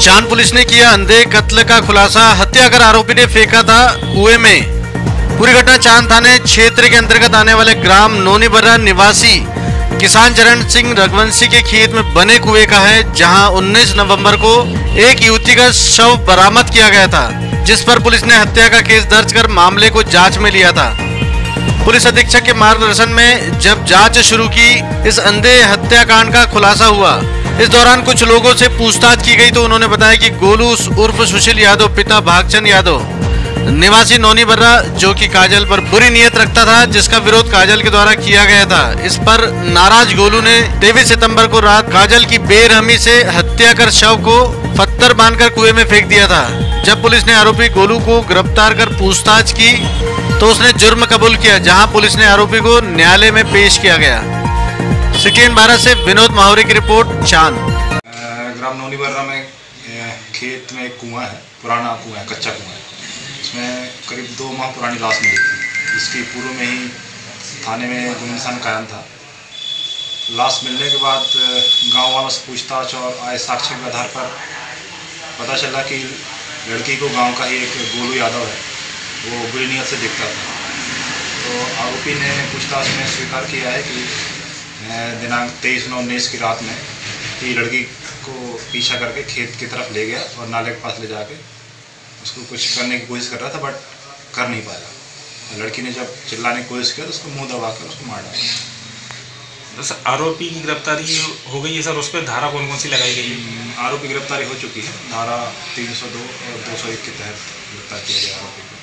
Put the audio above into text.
चाँद पुलिस ने किया अंधे कत्ल का खुलासा। हत्या कर आरोपी ने फेंका था कुएँ में। पूरी घटना चाँद थाने क्षेत्र के अंतर्गत आने वाले ग्राम नोनीबर्रा निवासी किसान चरण सिंह रघुवंशी के खेत में बने कुएँ का है, जहाँ 19 नवंबर को एक युवती का शव बरामद किया गया था, जिस पर पुलिस ने हत्या का केस दर्ज कर मामले को जाँच में लिया था। पुलिस अधीक्षक के मार्गदर्शन में जब जाँच शुरू की, इस अंधे हत्याकांड का खुलासा हुआ। इस दौरान कुछ लोगों से पूछताछ की गई तो उन्होंने बताया कि गोलू, उर्फ़ सुशील यादव, पिता भागचंद यादव, निवासी नौनी बर्रा, जो कि काजल पर बुरी नियत रखता था, जिसका विरोध काजल के द्वारा किया गया था। इस पर नाराज़ गोलू ने तेईस सितंबर को रात काजल की बेरहमी से हत्या कर शव को पत्थर बांधकर कुएँ में फेंक दिया था। जब पुलिस ने आरोपी गोलू को गिरफ़्तार कर पूछताछ की तो उसने जुर्म कबूल किया, जहाँ पुलिस ने आरोपी को न्यायालय में पेश किया गया। सिटीएन बारह से विनोद माहौरी की रिपोर्ट, चाँद। ग्राम नोनीबर्रा में खेत में एक कुआँ है, पुराना कुआँ है, कच्चा कुआँ है। इसमें करीब दो माह पुरानी लाश मिली थी। इसकी पूर्व में ही थाने में गुमनिशान कायम था। लाश मिलने के बाद गाँव वालों से पूछताछ और आए साक्ष्य के आधार पर पता चला कि लड़की को गाँव का ही एक गोलू यादव है। वो बुरी नीयत से दिखता था। तो आरोपी ने पूछताछ में स्वीकार किया है कि दिनांक तेईस नौ उन्नीस की रात में ये लड़की को पीछा करके खेत की तरफ़ ले गया और नाले के पास ले जाके उसको कुछ करने की कोशिश कर रहा था बट कर नहीं पाया। लड़की ने जब चिल्लाने की कोशिश किया तो उसको मुँह दबा कर उसको मार डाला। सर आरोपी की गिरफ्तारी हो गई है सर उस पर धारा कौन कौन सी लगाई गई है? हम्म, आरोपी गिरफ्तारी हो चुकी है। धारा तीन सौ दो और दो सौ एक के तहत गिरफ़्तार किया गया आरोपी को।